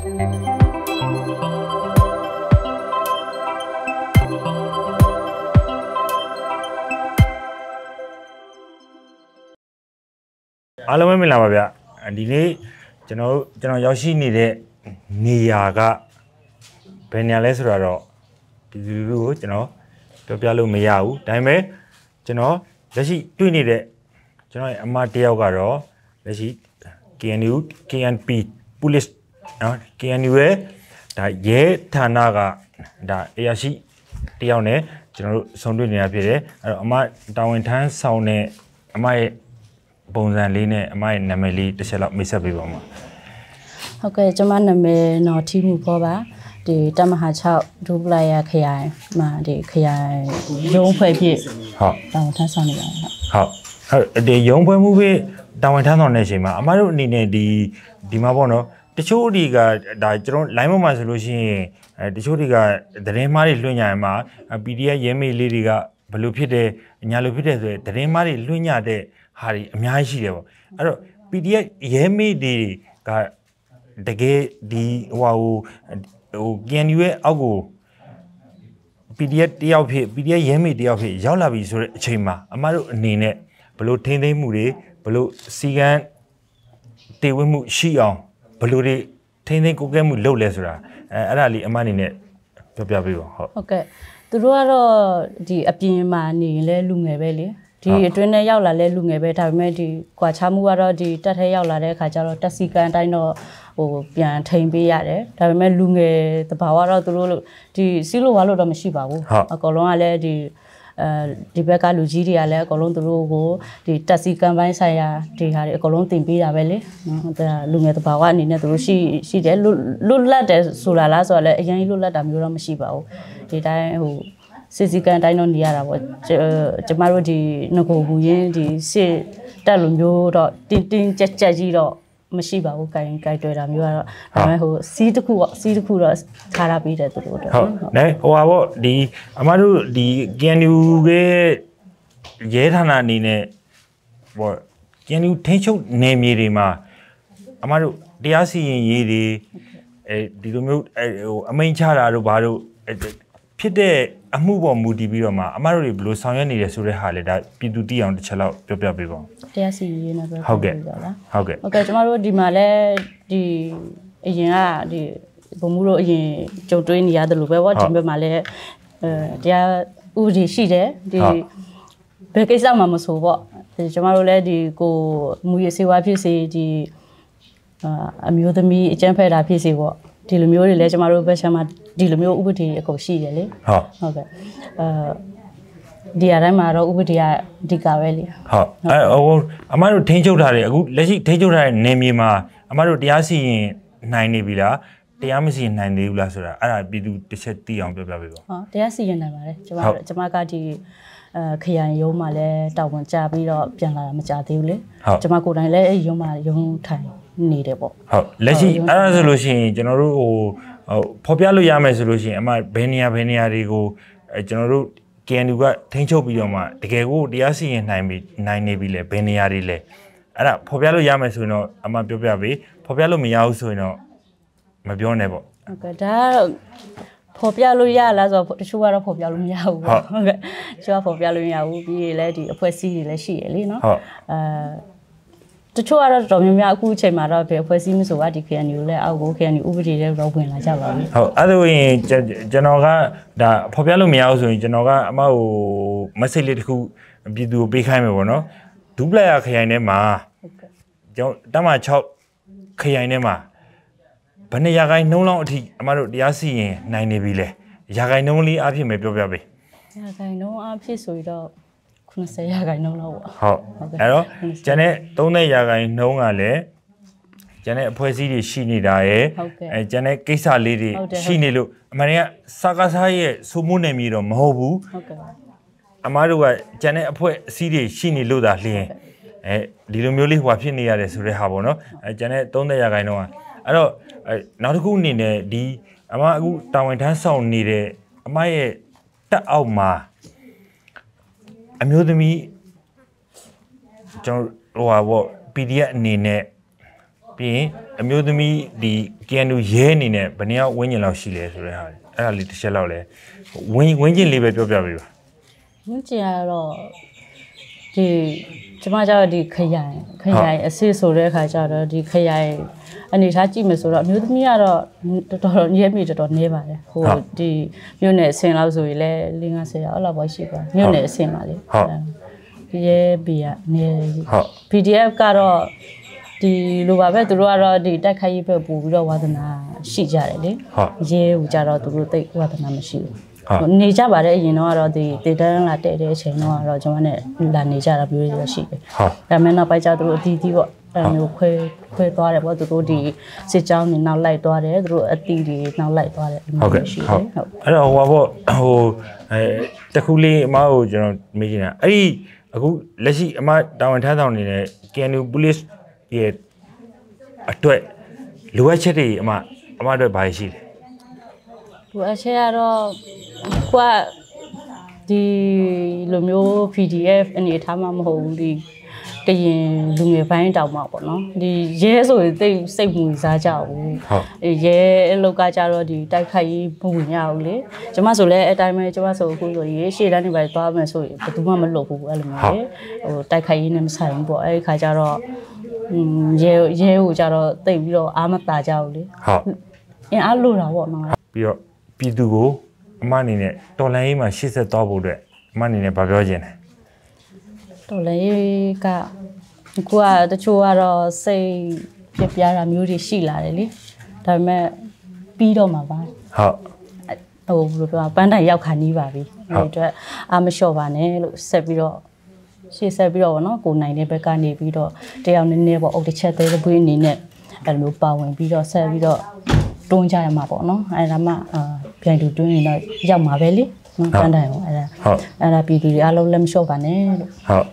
အားလုံးပဲမင်္ဂလာပါဗျဒီနေ့ကျွန်တော်တို့ကျွန်တော်ရောက်ရှိနေတဲ့နေရာကဘယ်နေရာလဲဆိုတော့ဒီလူလူကိုကျွန်တော်ပြောပြလို့မရဘူးဒါပေမဲ့ကျွန်တော်လက်ရှိတွေ့နေတဲ့ကျွန်တော်ရဲ့အမတယောက်ကတော့လက်ရှိ KNU KNP police နော် KNU ရဲ့ဒါရဲဌာနကဒါအရာရှိတယောက်နဲ့ကျွန်တော်တို့ဆုံတွေ့နေတာဖြစ်တယ်အဲ့တော့အမတာဝန်ထမ်းဆောင်တဲ့အမရဲ့ပုံစံလေးနဲ့အမရဲ့နာမည်လေးတစ်ချက်လောက်မိတ်ဆက်ပေးပါဦးမဟုတ်ကဲ့ကျွန်မနာမည်နော်ထီမှုပေါ်ပါဒီတမဟာ6ဒူပလာယာခရိုင်မှာဒီခရိုင်ရုံးဖွဲ့ဖြစ်ဟုတ်တောင်းထမ်းဆောင်နေပါတယ်ဟုတ်ဟုတ်ဟုတ်ဒီရုံပွဲမှုပဲတာဝန်ထမ်းဆောင်တဲ့အချိန်မှာအမတို့အနေနဲ့ဒီဒီမှာပေါ့နော် တချို့တွေကဒါကျွန်တော် line ပေါ်မှာဆိုလို့ရှိရင်အဲတချို့တွေကသတင်းမားတွေလွှင့်ကြရင်မှာ PDF ရဲမေးလေးတွေကဘယ်လိုဖြစ်တယ်ညာလိုဖြစ်တယ်ဆိုရင်သတင်းမားတွေလွှင့်ကြတဲ့ဟာတွေအများကြီးရှိတယ်ပေါ့အဲ့တော့ PDF ရဲမေးတွေကတကယ်ဒီဟိုဟာဟိုဟို KNU ရဲ့အောက်ကို PDF တယောက်ဖြစ် PDF ရဲမေတယောက်ဖြစ်ရောက်လာပြီဆိုတဲ့အချိန်မှာအမတို့အနေနဲ့ဘလို့ထိမ့်သိမ့်မှုတွေဘလို့စီကန်းတည်ဝတ်မှုရှိအောင် ဘလို့တွေထိမ့်သိမ့်ကိုကဲမှုလုပ်လဲဆိုတာအဲအဲ့ဒါလေးအမအနေနဲ့ပြောပြပေးပါဟုတ်ဟုတ်ကဲ့သူတို့ကတော့ဒီအပြင်မှာနေရင်လဲလူငယ်ပဲလေဒီအတွင်းထဲရောက်လာလဲလူငယ်ပဲဒါပေမဲ့ဒီကွာချမှုကတော့ဒီတက်ထဲရောက်လာတဲ့အခါကျတော့တက်စီကန်အတိုင်းတော့ဟိုပြန်ထိန်ပေးရတယ်ဒါပေမဲ့လူငယ်တဘာဝတော့သူတို့ဒီစီးလို့ဘာလို့တော့မရှိပါဘူးအကောင်လုံးကလည်းဒီ အဲဒီဘက်ကလူကြီးတွေကလည်းအကုန်လုံးသူတို့ကိုဒီတက်စီကမ်ပိုင်းဆိုင်ရာဒီဟာတွေအကုန်လုံးတင်ပေးတာပဲလေနော်ဒါလူငယ်တဘာဝအနေနဲ့သူတို့ရှိရှိတယ်လွလွတ်လပ်တယ်ဆိုလာလားဆိုတော့လည်းအရင်လွတ်လပ်တာမျိုးတော့မရှိပါဘူးဒီတိုင်းဟိုစစ်စီကန်တိုင်းတော့နေရတာပေါ့ကျမတို့ဒီငကိုဘူးရင်ဒီစစ်တက်လူမျိုးတော့တင်းတင်းကြက်ကြက်ကြီးတော့ မရှိပါဘူးကင်ကင်တွေ့တာမျိုးကတော့ဒါပေမဲ့ဟိုစီးတစ်ခုပေါ့စီးတစ်ခုတော့ထားရပေးတယ်သူတို့တော့ဟုတ်နဲဟိုပါပေါ့ဒီအမတို့ဒီ KNU ရဲ့ရဲဌာနအနေနဲ့ပေါ့ KNU ထိန်းချုပ်နယ်မြေတွေမှာအမတို့တရားစီရင်ရေးတွေအဲဒီလိုမျိုးအဲဟိုအမိန့်ချတာတို့ဘာတို့ ဖြစ်တဲ့အမှုပေါ်မူတည်ပြီးတော့မှအမတို့တွေဘယ်လိုဆောင်ရွက်နေတယ်ဆိုတဲ့ဟာလေဒါပြည်သူသိအောင်တစ်ချက်လောက်ပြောပြပေးပါဦးတရားစီရင်နေပဲဟုတ်ကဲ့ပြောလားဟုတ်ကဲ့ဟုတ်ကဲ့ကျမတို့ဒီမှာလဲဒီအရင်ကဒီဘုံမှုတို့အရင်ကြုံတွေးနေရတယ်လို့ပဲဗောဒီဘက်မှာလဲအဲတရားဥပဒေရှိတယ်ဒီဘယ်ကိစ္စမှမဆိုဗောဒီကျမတို့လဲဒီကိုမူရစေဝါဖြစ်စေဒီအာအမျိုးသမီးအကျန်းဖက်တာဖြစ်စေဗော ဒီလိုမျိုးတွေလဲကျမတို့ဘက်ချမ်းမှာဒီလိုမျိုးဥပဒေအကုန်ရှိတယ်လေဟုတ်ဟုတ်ကဲ့အဲဒီအတိုင်းမှာတော့ဥပဒေကအဓိကပဲလေဟုတ်အဲဟိုအမတို့ထိန်းချုပ်ထားတယ်အခုလက်ရှိထိန်းချုပ်ထားတဲ့နယ်မြေမှာအမတို့တရားစီရင်နိုင်နေပြီလားတရားမစီရင်နိုင်သေးဘူးလားဆိုတာအဲ့ဒါပြည်သူတစ်ချက်သိအောင်ပြောပြပေးပါဟောတရားစီရင်နိုင်ပါတယ်ကျမဟုတ်ကျမကဒီအဲခရိုင်ရုံးမှာလည်းတာဝန်ကြပြီးတော့ပြန်လာတာမကြသေးဘူးလေဟုတ်ကျမကိုယ်တိုင်လည်းအဲ့ရုံးမှာရုံးထိုင် နေတယ်ပေါ့ဟုတ်လက်ရှိဟုတ်အဲ့ဒါဆိုလို့ရှိရင်ကျွန်တော်တို့ဟိုဟိုဖော်ပြလို့ရမယ်ဆိုလို့ရှိရင်အမဘယ်နေရာဘယ်နေရာတွေကိုအဲကျွန်တော်တို့ KNU ကထိန်းချုပ်ပြီးတော့မှတကယ်ကိုတရားစီရင်နိုင်ပြီနိုင်နေပြီလေဘယ်နေရာတွေလဲအဲ့ဒါဖော်ပြလို့ရမယ်ဆိုရင်တော့အမပြောပြပေးဖော်ပြလို့မရဘူးဆိုရင်တော့မပြောနဲ့ပေါ့ဟုတ်ကဲ့ဒါကတော့ဖော်ပြလို့ရလားဆိုတော့တချို့ကတော့ဖော်ပြလို့မရဘူးဟုတ်ပေါ့ဟုတ်ကဲ့တချို့ကဖော်ပြလို့မရဘူးပြီးရင်လည်းဒီအဖွဲ့အစည်းတွေလည်းရှိရလေနော်ဟုတ်အဲ တချို့ကတော့တော်များများအခုအချိန်မှာတော့ဘယ်အဖွဲ့အစည်းမဆိုကဒီ KNU လည်းအောက်ကို KNU ဥပဒေလည်းတော့ဝင်လာကြပါပြီဟုတ်အဲ့ဒါဆိုရင်ကျွန်ကျွန်တော်ကဒါဖော်ပြလို့မရဘူးဆိုရင်ကျွန်တော်ကအမဟို message လေးတစ်ခုပြည်သူကိုပေးခိုင်းမယ်ပေါ့နော်ဒူပလာယာခရိုင်ထဲမှာဟုတ်ကဲ့ကျွန်တော်တမ6ခရိုင်ထဲမှာဘယ်နှစ်ရာခိုင်နှုန်းလောက်အထိအမတို့တရားစီရင်နိုင်နေပြီလဲရာခိုင်နှုန်းလေးအဖြစ်မယ်ပြောပြပေးရာခိုင်နှုန်းအဖြစ်ဆိုရင်တော့ 90ရာခိုင်နှုန်းလောက်ပေါ့ဟုတ်ဟုတ်ကဲ့အဲ့တော့ကျန်တဲ့30ရာခိုင်နှုန်းကလည်းကျန်တဲ့အဖွဲ့အစည်းတွေရှိနေတာရယ်ဟုတ်ကဲ့အဲကျန်တဲ့ကိစ္စလေးတွေဟုတ်တယ်ဟုတ်ရှိနေလို့အမှန်တကယ်စကားစားရဲ့စိုးမိုးနေမည်တော့မဟုတ်ဘူးဟုတ်ကဲ့အမားတို့ကကျန်တဲ့အဖွဲ့အစည်းတွေရှိနေလို့သာလျှင်အဲဒီလိုမျိုးလေးဟိုဖြစ်နေရတယ်ဆိုတဲ့ဟာပေါ့နော်အဲကျန်တဲ့30ရာခိုင်နှုန်းကအဲ့တော့အဲနောက်တစ်ခုအနေနဲ့ဒီအမအခုတာဝန်ထမ်းဆောင်နေတဲ့အမရဲ့တက်အောက်မှာ အမျိုးသမီးကျွန်တော်ဟိုဟာပေါ့ PDF အနေနဲ့ပြီးရင်အမျိုးသမီးဒီ KNU ရဲအနေနဲ့ဘယ်နှစ်ယောက်ဝင်းကျင်လောက်ရှိလဲဆိုတဲ့ဟာလေအဲ့ဒါလေးတစ်ချက်လောက်လဲဝင်းဝင်းကျင်လေးပဲပြောပြပေးပါမြင့်ကျင်ကတော့ဒီ ကျမကျတော့ဒီခရိုင်ခရိုင်အစစ်ဆိုတဲ့အခါကျတော့ဒီခရိုင်အနေထားကြည့်မယ်ဆိုတော့အမျိုးသမီးကတော့တော်တော်ရဲမိတော်တော်နေပါတယ်ဟိုဒီမြို့နယ်အဆင်လောက်ဆိုရင်လည်း50ရောက်လောက်ပဲရှိပါမြို့နယ်အဆင်ပါလေရဲဘီကနေဟုတ် PDF ကတော့ဒီလိုပါပဲသူတို့ကတော့ဒီတက်ခိုက်ရေးပဲပို့ပြီးတော့ဝါသနာရှိကြတယ်လေဟုတ်ရဲဟူကြတော့သူတို့တိတ်ဝါသနာမရှိဘူးဟုတ် နေကြပါတယ်အရင်တော့ကတော့ဒီတေတန်းလာတဲ့တဲ့အချိန်တော့ကတော့ကျွန်မနဲ့လာနေကြတာမျိုးတွေရှိတယ်ဟုတ်ဒါပေမဲ့နောက်ပိုင်းကျသူတို့အတီးတီးပေါ့အဲမျိုးခွဲခွဲသွားတယ်ပေါ့သူတို့ဒီစစ်ကြောင်းတွေနောက်လိုက်သွားတယ်သူတို့အတီးတွေနောက်လိုက်သွားတယ်ဟုတ်ကဲ့ရှိဟုတယ်တ်ဟုတ်အဲ့တော့ဟိုပါပေါ့ဟိုအဲတခုလေးအမကိုကျွန်တော်မေးချင်တာအဲ့ဒီအခုလက်ရှိအမတာဝန်ထမ်းဆောင်နေတဲ့ KNU Police ရဲ့အတွက်လိုအပ်ချက်တွေအမအမတို့ဘာရှိလဲဟိုအချက်ကတော့ ကိုကဒီလိုမျိုး PDF အနေထားမှမဟုတ်ဘူးဒီကရင်လူငယ်ပိုင်းတောင်မှပေါ့နော်ဒီရဲဆိုရင်သိပ်စိတ်ဝင်စားကြဘူးဟုတ်အေးရဲအလောက်ကကြတော့ဒီတိုက်ခိုက်ရေးမဝင်ရဘူးလေကျမဆိုလည်းအတိုင်းပဲကျမဆိုအခုဆိုရေရှေ့တန်းနေပါသွားမယ်ဆိုရင်ဘယ်သူမှမလုပ်ဘူးအဲ့လိုမျိုးလေဟိုတိုက်ခိုက်ရေးနဲ့မဆိုင်ဘူးပေါ့အဲ့ဒီခါကျတော့อืมရဲရဲကိုကြတော့တိတ်ပြီးတော့အာမတာကြဘူးလေဟုတ်အင်းအားလို့တာပေါ့နော်ပြီးတော့ပြည်သူကို အမအနေနဲ့တော်လိုင်းရေးမှာရှေ့ဆက်သွားဖို့အတွက်အမအနေနဲ့ဗာပြောချင်တယ်တော်လည်းကကိုကတချို့ကတော့စိတ်ပြပြတာမျိုးတွေရှိလာတယ်လေဒါပေမဲ့ပြီးတော့မှာပါဟုတ်ဟိုဘယ်လိုပြောပန်းတိုင်ရောက်ခါနီးပါပြီဟုတ်ဒီအတွက်အာမလျှော့ပါနဲ့လို့ဆက်ပြီးတော့ရှေ့ဆက်ပြီးတော့ဗောနော်ကိုနိုင်တဲ့ဘက်ကနေပြီးတော့တယောက်နည်းနည်းပေါ့အုတ်တစ်ချက်သေးတဲ့ဘွေးအနေနဲ့အဲ့လိုမျိုးပါဝင်ပြီးတော့ဆက်ပြီးတော့တွန်းကြရမှာပေါ့နော်အဲ့ဒါမှအာ ပြန်တူတွန်းရင်တော့ရောက်မှာပဲလေနော်ပန်းတိုင်ပေါ့အဲ့ဒါဟုတ်အဲ့ဒါပြည်သူတွေအားလုံးလက်မလျှော့ပါနဲ့လို့ဟုတ်